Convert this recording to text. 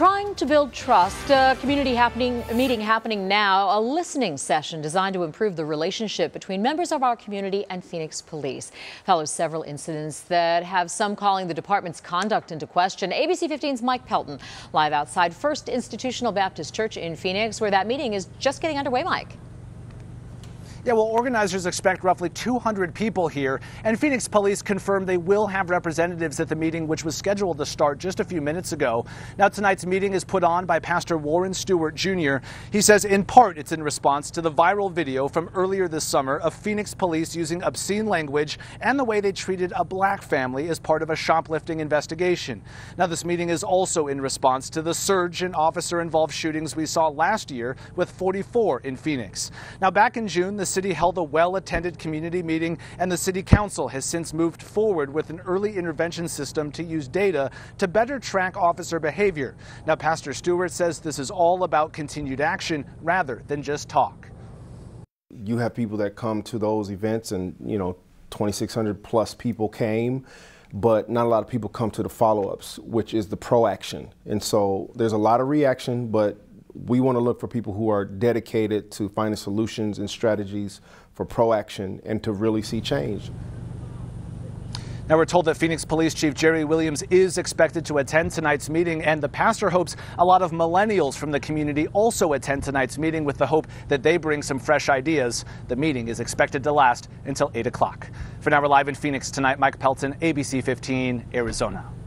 Trying to build trust, a community happening, a meeting happening now, a listening session designed to improve the relationship between members of our community and Phoenix police. Follows several incidents that have some calling the department's conduct into question. ABC 15's Mike Pelton live outside First Institutional Baptist Church in Phoenix, where that meeting is just getting underway, Mike. Yeah, well, organizers expect roughly 200 people here, and Phoenix police confirmed they will have representatives at the meeting, which was scheduled to start just a few minutes ago. Now, tonight's meeting is put on by Pastor Warren Stewart Jr. He says in part it's in response to the viral video from earlier this summer of Phoenix police using obscene language and the way they treated a black family as part of a shoplifting investigation. Now, this meeting is also in response to the surge in officer involved shootings we saw last year with 44 in Phoenix. Now, back in June, the city held a well attended community meeting, and the city council has since moved forward with an early intervention system to use data to better track officer behavior. Now, Pastor Stewart says this is all about continued action rather than just talk. You have people that come to those events, and you know, 2,600 plus people came but not a lot of people come to the follow-ups, which is the proaction. And so there's a lot of reaction, but we want to look for people who are dedicated to finding solutions and strategies for proaction and to really see change. Now, we're told that Phoenix Police Chief Jeri Williams is expected to attend tonight's meeting, and the pastor hopes a lot of millennials from the community also attend tonight's meeting with the hope that they bring some fresh ideas. The meeting is expected to last until 8 o'clock. For now, we're live in Phoenix tonight. Mike Pelton, ABC 15, Arizona.